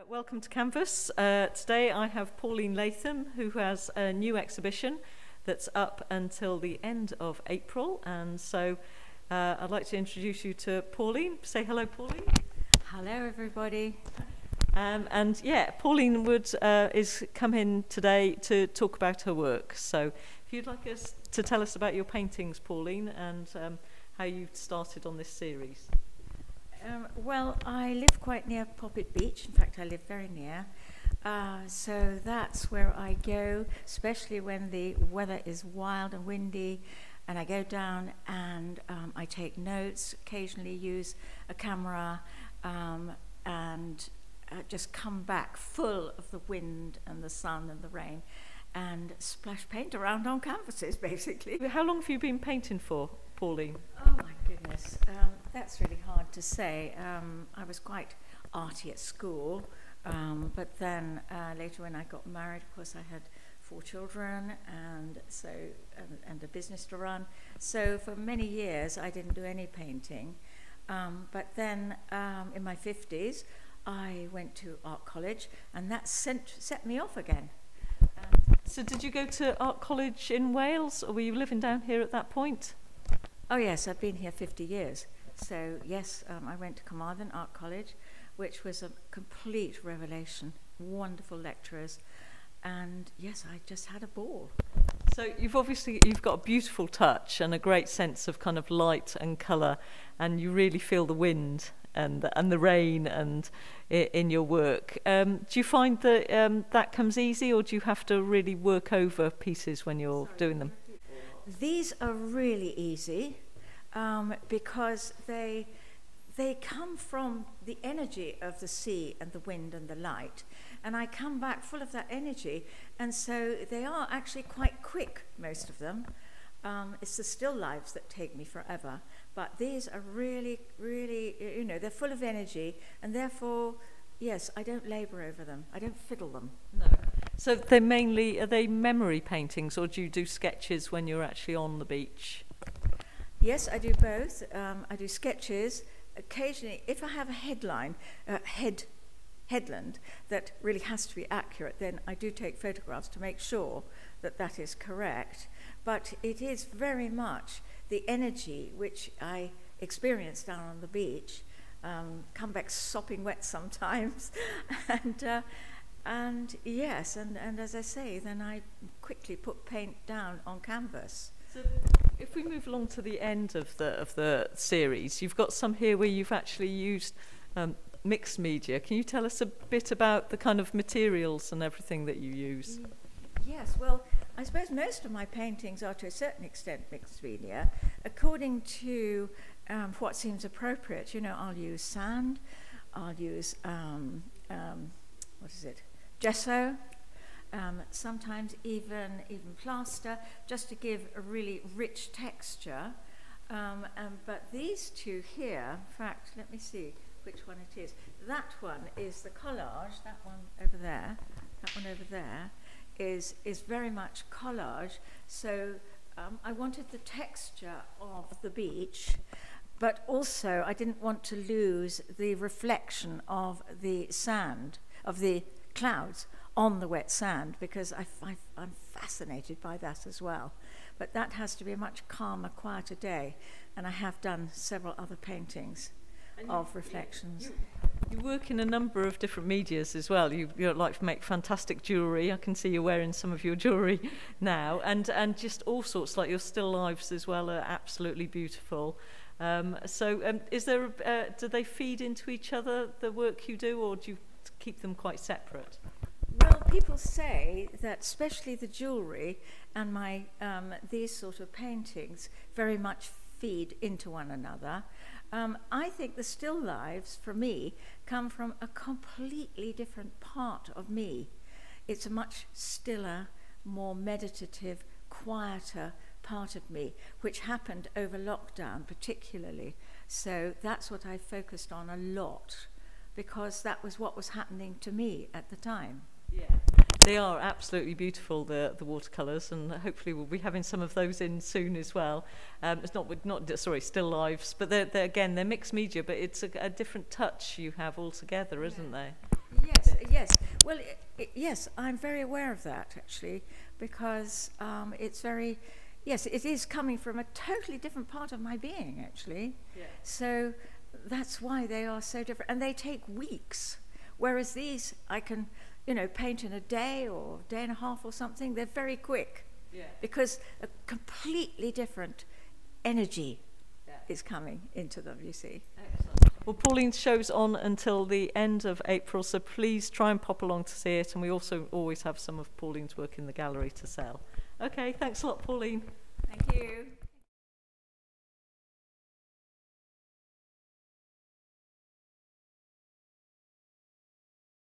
Uh, welcome to Canfas. Uh, today I have Pauline Latham, who has a new exhibition that's up until the end of April. And so uh, I'd like to introduce you to Pauline. Say hello, Pauline. Hello, everybody. Um, and yeah, Pauline would uh, is come in today to talk about her work. So if you'd like us to tell us about your paintings, Pauline, and um, how you started on this series. Um, well, I live quite near Poppit Beach. In fact, I live very near. Uh, so that's where I go, especially when the weather is wild and windy. And I go down and um, I take notes, occasionally use a camera, um, and uh, just come back full of the wind and the sun and the rain and splash paint around on canvases, basically. How long have you been painting for, Pauline? Oh, my goodness. Um, that's really hard to say. Um, I was quite arty at school, um, but then uh, later when I got married, of course, I had four children and so and, and a business to run. So for many years, I didn't do any painting. Um, but then um, in my 50s, I went to art college, and that sent, set me off again. So did you go to art college in Wales, or were you living down here at that point? Oh yes, I've been here 50 years. So, yes, um, I went to Carmarthen Art College, which was a complete revelation. Wonderful lecturers. And yes, I just had a ball. So you've obviously you've got a beautiful touch and a great sense of kind of light and colour, and you really feel the wind and and the rain and in your work. Um, do you find that um, that comes easy, or do you have to really work over pieces when you're Sorry, doing them? These are really easy um, because they, they come from the energy of the sea and the wind and the light. And I come back full of that energy. And so they are actually quite quick, most of them. Um, it's the still lives that take me forever. But these are really, really, you know, they're full of energy. And therefore, yes, I don't labor over them. I don't fiddle them. No. So they mainly, are they memory paintings or do you do sketches when you're actually on the beach? Yes, I do both. Um, I do sketches. Occasionally, if I have a headline, uh, head, headland that really has to be accurate, then I do take photographs to make sure that that is correct. But it is very much the energy which I experience down on the beach. Um, come back sopping wet sometimes, and uh, and yes, and, and as I say, then I quickly put paint down on canvas. So if we move along to the end of the of the series, you've got some here where you've actually used um, mixed media. Can you tell us a bit about the kind of materials and everything that you use? Yes, well, I suppose most of my paintings are to a certain extent mixed media, according to um, what seems appropriate. You know, I'll use sand, I'll use um, um, what is it, gesso, um, sometimes even, even plaster, just to give a really rich texture. Um, um, but these two here, in fact, let me see which one it is. That one is the collage, that one over there, that one over there, is, is very much collage. So um, I wanted the texture of the beach, but also I didn't want to lose the reflection of the sand, of the clouds on the wet sand because I, am fascinated by that as well. But that has to be a much calmer, quieter day. And I have done several other paintings and of you, reflections. You, you, work in a number of different medias as well. You, you like make fantastic jewellery. I can see you're wearing some of your jewellery now, and and just all sorts like your still lives as well are absolutely beautiful. Um, so, um, is there? Uh, do they feed into each other the work you do, or do you keep them quite separate? Well, people say that especially the jewellery and my um, these sort of paintings very much feed into one another. Um, I think the still lives, for me, come from a completely different part of me. It's a much stiller, more meditative, quieter part of me, which happened over lockdown particularly. So that's what I focused on a lot because that was what was happening to me at the time. Yeah. They are absolutely beautiful, the the watercolours, and hopefully we'll be having some of those in soon as well. Um, it's not not sorry, still lives, but they're, they're again they're mixed media, but it's a, a different touch you have altogether, isn't there? Yes, yes. Well, i i yes, I'm very aware of that actually, because um, it's very, yes, it is coming from a totally different part of my being actually. Yeah. So that's why they are so different, and they take weeks. Whereas these, I can, you know, paint in a day or day and a half or something. They're very quick Yeah. because a completely different energy Yeah. is coming into them. You see. Well, Pauline's show's on until the end of April, so please try and pop along to see it. And we also always have some of Pauline's work in the gallery to sell. Okay, thanks a lot, Pauline. Thank you.